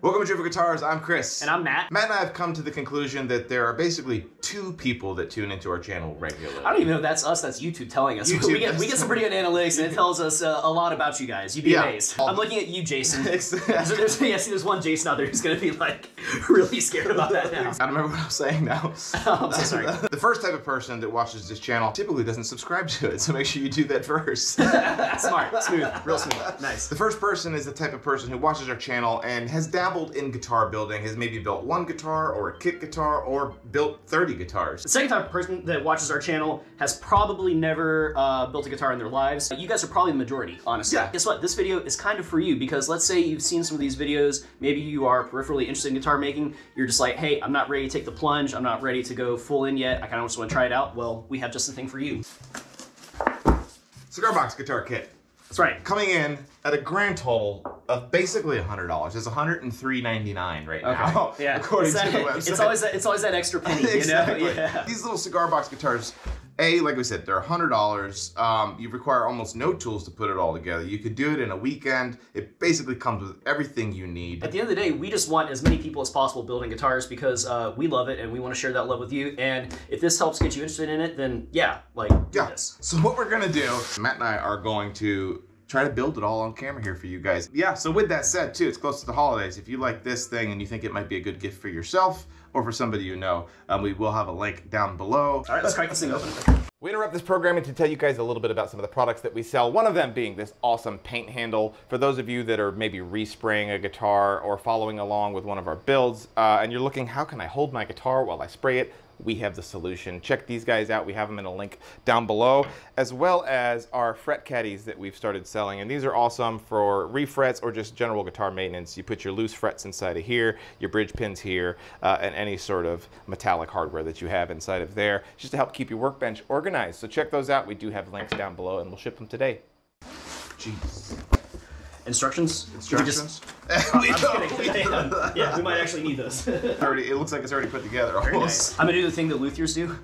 Welcome to Driftwood Guitars. I'm Chris. And I'm Matt. Matt and I have come to the conclusion that there are basically two people that tune into our channel regularly. I don't even know if that's us. That's YouTube telling us. YouTube, we get we get some pretty good analytics, and it tells us uh, a lot about you guys. You'd be Yeah. amazed. I'm looking at you, Jason. So there's, yeah, see, there's one Jason out there who's gonna be like really scared about that now. I don't remember what I'm saying now. Oh, I'm so sorry. the first type of person that watches this channel typically doesn't subscribe to it, so make sure you do that first. Smart, smooth, real smooth. Nice. The first person is the type of person who watches our channel and has dabbled in guitar building, has maybe built one guitar or a kit guitar or built 30 guitars. The second type of person that watches our channel has probably never uh, built a guitar in their lives. You guys are probably the majority, honestly. Yeah. Guess what? This video is kind of for you because let's say you've seen some of these videos, maybe you are peripherally interested in guitar making, you're just like, hey, I'm not ready to take the plunge, I'm not ready to go full in yet, I kind of just want to try it out. Well, we have just the thing for you. Cigar Box Guitar Kit. That's right. Coming in at a grand total of basically $100. It's $103.99 right now, Yeah. according it's, to the website. it's always that, it's always that extra penny, you exactly. know? Yeah. These little cigar box guitars, A, like we said, they're $100. Um, you require almost no tools to put it all together. You could do it in a weekend. It basically comes with everything you need. At the end of the day, we just want as many people as possible building guitars because uh, we love it and we want to share that love with you. And if this helps get you interested in it, then yeah, like do Yeah. this. So what we're gonna do, Matt and I are going to try to build it all on camera here for you guys. Yeah, so with that said too, it's close to the holidays. If you like this thing and you think it might be a good gift for yourself or for somebody you know, um, we will have a link down below. All right, let's crack this thing open. We interrupt this programming to tell you guys a little bit about some of the products that we sell. One of them being this awesome paint handle. For those of you that are maybe respraying a guitar or following along with one of our builds, uh, and you're looking, how can I hold my guitar while I spray it? We have the solution. Check these guys out. We have them in a link down below, as well as our fret caddies that we've started selling. And these are awesome for refrets or just general guitar maintenance. You put your loose frets inside of here, your bridge pins here, uh, and any sort of metallic hardware that you have inside of there, just to help keep your workbench organized. So check those out. We do have links down below, and we'll ship them today. Jeez. Instructions? Instructions? We just, kidding. yeah, we might actually need those. already, it looks like it's already put together almost. I'm gonna do the thing that luthiers do.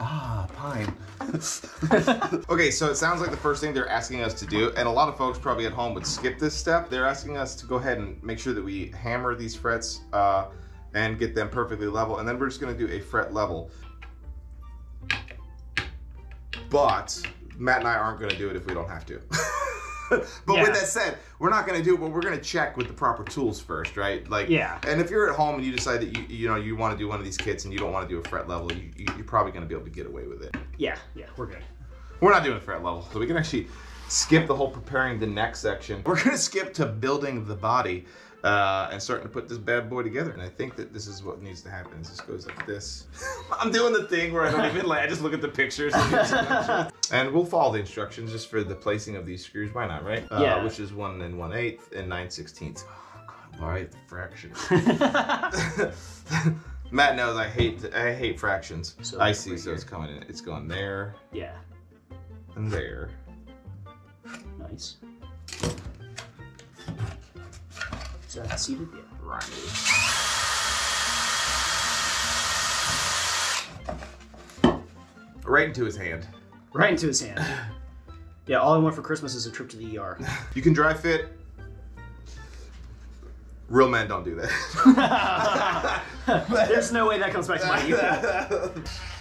Ah, pine. okay, so it sounds like the first thing they're asking us to do, and a lot of folks probably at home would skip this step. They're asking us to go ahead and make sure that we hammer these frets uh, and get them perfectly level, and then we're just gonna do a fret level. But Matt and I aren't gonna do it if we don't have to. but Yeah. with that said, we're not gonna do it, but we're gonna check with the proper tools first, right? Like, Yeah. And if you're at home and you decide that you you know you want to do one of these kits and you don't want to do a fret level, you, you, you're probably gonna be able to get away with it. Yeah, yeah, we're good. We're not doing a fret level, so we can actually skip the whole preparing the neck section. We're gonna skip to building the body uh, and starting to put this bad boy together. And I think that this is what needs to happen. Is this goes like this. I'm doing the thing where I don't even like. I just look at the pictures. And, and we'll follow the instructions just for the placing of these screws. Why not, right? Uh, Yeah. Which is one and one eighth and nine sixteenths. Oh, God, all right, fractions. Matt knows I hate I hate fractions. So I see. So here. it's coming in. It's going there yeah, and there. Nice. Is that seated? Yeah. Right. Right into his hand. Right into his hand. Yeah, all I want for Christmas is a trip to the ER. You can dry fit. Real men don't do that. There's no way that comes back to my you.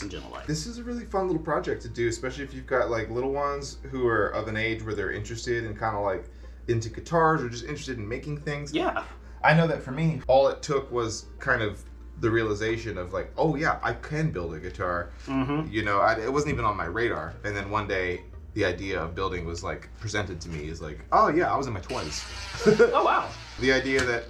Gentle light. this is a really fun little project to do, especially if you've got like little ones who are of an age where they're interested and kind of like into guitars or just interested in making things. Yeah. I know that for me, all it took was kind of the realization of like, oh yeah, I can build a guitar. Mm-hmm. You know, I, it wasn't even on my radar. And then one day, the idea of building was like presented to me as like, oh yeah, I was in my twenties. Oh wow. the idea that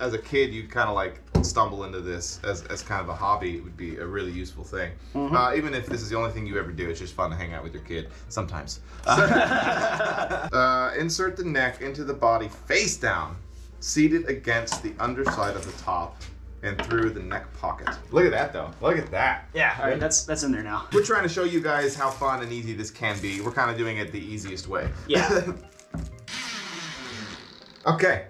as a kid you kind of like stumble into this as, as kind of a hobby it would be a really useful thing. Uh, even if this is the only thing you ever do, it's just fun to hang out with your kid sometimes. uh, insert the neck into the body face down, seated against the underside of the top and through the neck pocket. Look at that though. Look at that. Yeah. All right, that's that's in there now. We're trying to show you guys how fun and easy this can be. We're kind of doing it the easiest way. Yeah. okay.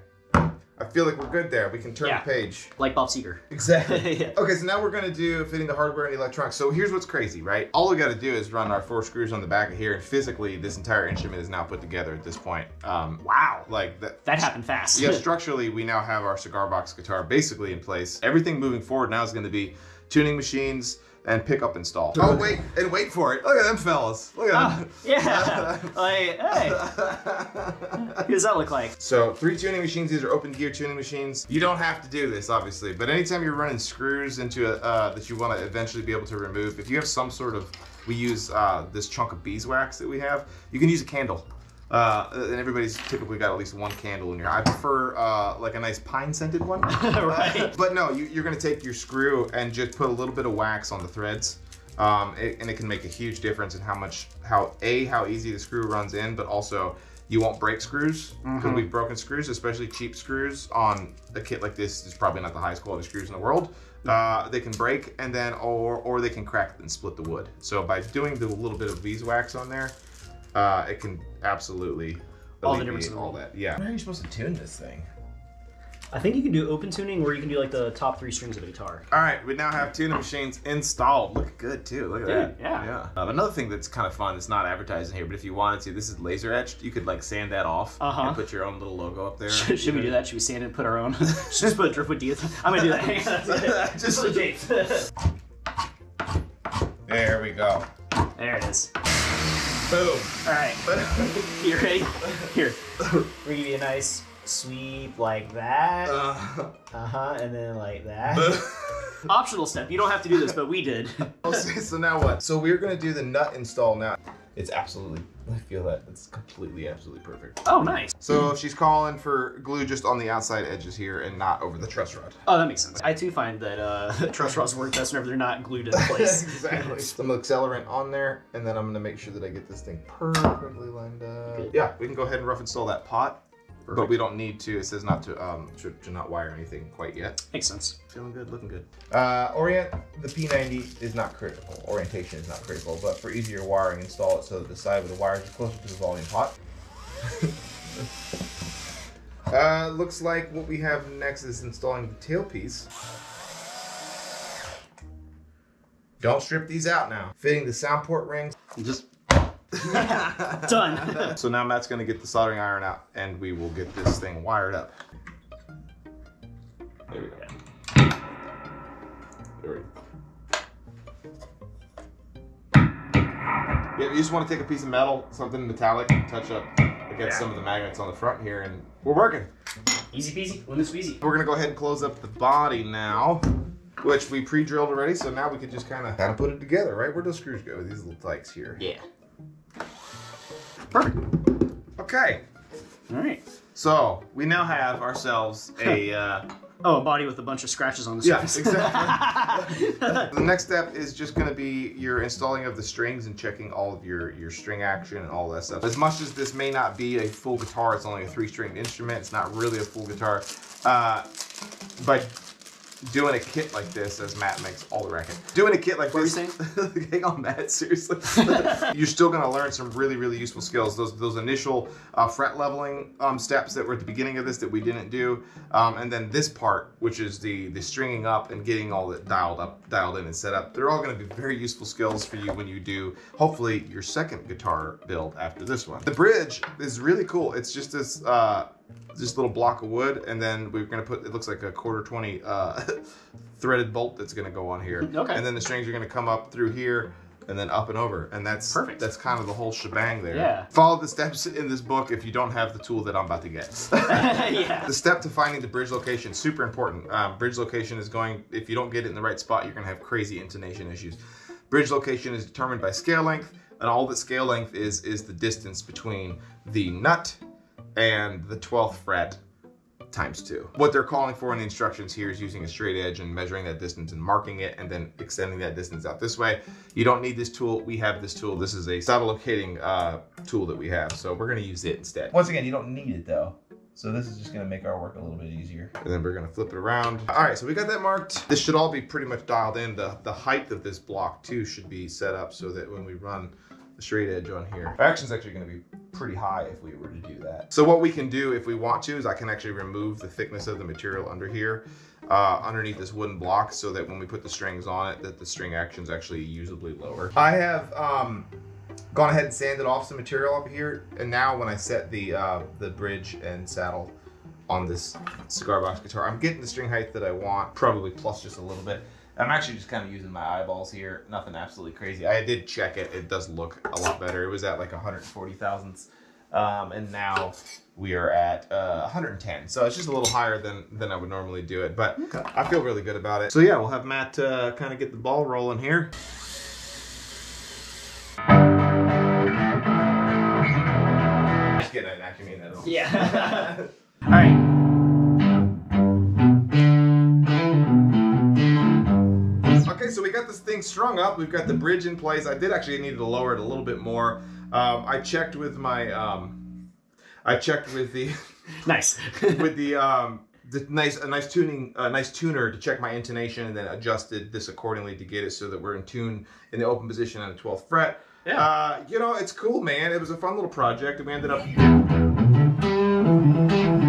I feel like we're good there. We can turn Yeah. the page. Like Bob Seger. Exactly. Yeah. Okay, so now we're gonna do fitting the hardware and electronics. So here's what's crazy, right? All we gotta do is run our four screws on the back of here, and physically, this entire instrument is now put together at this point. Um, Wow. like that. That happened fast. Yeah, structurally, we now have our cigar box guitar basically in place. Everything moving forward now is going to be tuning machines and pick up install. Oh wait, and wait for it. Look at them fellas. Look at Ah, them. yeah. like, hey, who does that look like? So three tuning machines. These are open gear tuning machines. You don't have to do this, obviously, but anytime you're running screws into a uh, that you want to eventually be able to remove, if you have some sort of, we use uh, this chunk of beeswax that we have. You can use a candle. Uh, and everybody's typically got at least one candle in here. I prefer uh, like a nice pine scented one. right. But no, you, you're gonna take your screw and just put a little bit of wax on the threads. Um, it- and it can make a huge difference in how much, how A, how easy the screw runs in, but also you won't break screws because we've broken screws, especially cheap screws on a kit like this. is probably not the highest quality screws in the world. Uh, they can break and then, or or they can crack and split the wood. So by doing the little bit of beeswax on there, uh, it can absolutely All the difference in all that. Yeah. How are you supposed to tune this thing? I think you can do open tuning, where you can do like the top three strings of a guitar. All right, we now have tuning machines installed. Look good too. Look at Dude, that. yeah. Yeah. Um, another thing that's kind of fun. It's not advertised in here, but if you wanted to, this is laser etched. You could like sand that off Uh-huh. and put your own little logo up there. Should, should we do that? Should we stand and put our own? just put driftwood. I'm gonna do that. Hang on. Just- Put James. There we go. there it is. Boom. All right. You ready? Here. We give you a nice sweep like that. Uh, Uh huh. And then like that. Optional step. You don't have to do this, but we did. okay, so now what? So we're gonna do the nut install now. It's absolutely. I feel that it's completely, absolutely perfect. Oh, nice. So she's calling for glue just on the outside edges here and not over the truss rod. Oh, that makes sense. I too find that uh, truss rods work best whenever they're not glued in place. exactly. Some accelerant on there, and then I'm gonna make sure that I get this thing perfectly lined up. Good. Yeah, we can go ahead and rough install that pot, but we don't need to. It says not to um to, to not wire anything quite yet. Makes sense. Feeling good, looking good. Uh, orient the P90 is not critical. Orientation is not critical, but for easier wiring, install it so that the side of the wires is closer to the volume pot. uh, looks like what we have next is installing the tailpiece. Don't strip these out now. Fitting the sound port rings. Just done. So now Matt's gonna get the soldering iron out and we will get this thing wired up. There we go. There we go. Yeah, you just want to take a piece of metal, something metallic, and touch up against Yeah. some of the magnets on the front here, and we're working. Easy peasy, lemon squeezy. We're gonna go ahead and close up the body now, which we pre-drilled already. So now we can just kind of kind of put it together, right? Where do screws go? These little tykes here. Yeah. Perfect. Okay, All right. so we now have ourselves a. Uh, Oh, a body with a bunch of scratches on the Yeah, exactly. the next step is just going to be your installing of the strings and checking all of your your string action and all that stuff. As much as this may not be a full guitar, it's only a three-stringed instrument. It's not really a full guitar. Uh, but doing a kit like this, as Matt makes all the racket, doing a kit like What this, hang on, Matt, seriously, you're still going to learn some really, really useful skills. Those those initial uh, fret leveling um, steps that were at the beginning of this that we didn't do, um, and then this part, which is the the stringing up and getting all that dialed up, dialed in, and set up. They're all going to be very useful skills for you when you do, hopefully, your second guitar build after this one. The bridge is really cool. It's just this. Uh, this little block of wood, and then we're gonna put. It looks like a quarter twenty uh, threaded bolt that's gonna go on here. Okay. And then the strings are gonna come up through here, and then up and over, and that's Perfect. That's kind of the whole shebang there. Yeah. Follow the steps in this book if you don't have the tool that I'm about to get. yeah. The step to finding the bridge location super important. Um, bridge location is going. If you don't get it in the right spot, you're gonna have crazy intonation issues. Bridge location is determined by scale length, and all that scale length is is the distance between the nut and the 12th fret times two. What they're calling for in the instructions here is using a straight edge and measuring that distance and marking it and then extending that distance out this way. You don't need this tool. We have this tool. This is a saddle locating uh, tool that we have. So we're gonna use it instead. Once again, you don't need it though. So this is just gonna make our work a little bit easier. And then we're gonna flip it around. All right, so we got that marked. This should all be pretty much dialed in. The, the height of this block too should be set up so that when we run the straight edge on here. Our action's actually gonna be pretty high if we were to do that. So what we can do if we want to is I can actually remove the thickness of the material under here, uh, underneath this wooden block so that when we put the strings on it, that the string action's actually usably lower. I have um, gone ahead and sanded off some material up here, and now when I set the uh, the bridge and saddle on this cigar box guitar, I'm getting the string height that I want, probably plus just a little bit. I'm actually just kind of using my eyeballs here, nothing absolutely crazy. I did check it; it does look a lot better. It was at like 140 thousandths, um, and now we are at uh, 110. So it's just a little higher than than I would normally do it, but I feel really good about it. So yeah, we'll have Matt uh, kind of get the ball rolling here. Just kidding, I didn't actually mean that at all. Yeah. All right. This thing strung up. We've got the bridge in place. I did actually need to lower it a little bit more. Um, I checked with my, um, I checked with the, Nice. with the, um, the nice, a nice tuning, a nice tuner to check my intonation, and then adjusted this accordingly to get it so that we're in tune in the open position on the 12th fret. Yeah. Uh, you know, it's cool, man. It was a fun little project, and we ended up.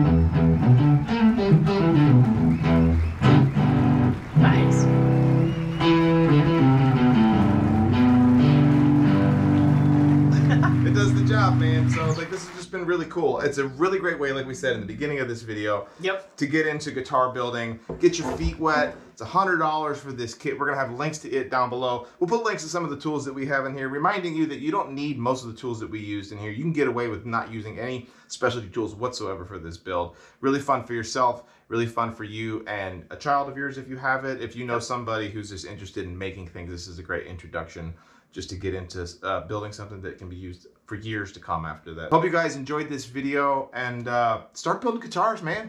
really cool. It's a really great way, like we said in the beginning of this video, Yep. to get into guitar building, get your feet wet. It's a hundred dollars for this kit. We're gonna have links to it down below. We'll put links to some of the tools that we have in here, reminding you that you don't need most of the tools that we used in here. You can get away with not using any specialty tools whatsoever for this build. Really fun for yourself. Really fun for you and a child of yours if you have it. If you know somebody who's just interested in making things, this is a great introduction just to get into uh, building something that can be used for years to come after that. Hope you guys enjoyed this video and uh, start building guitars, man.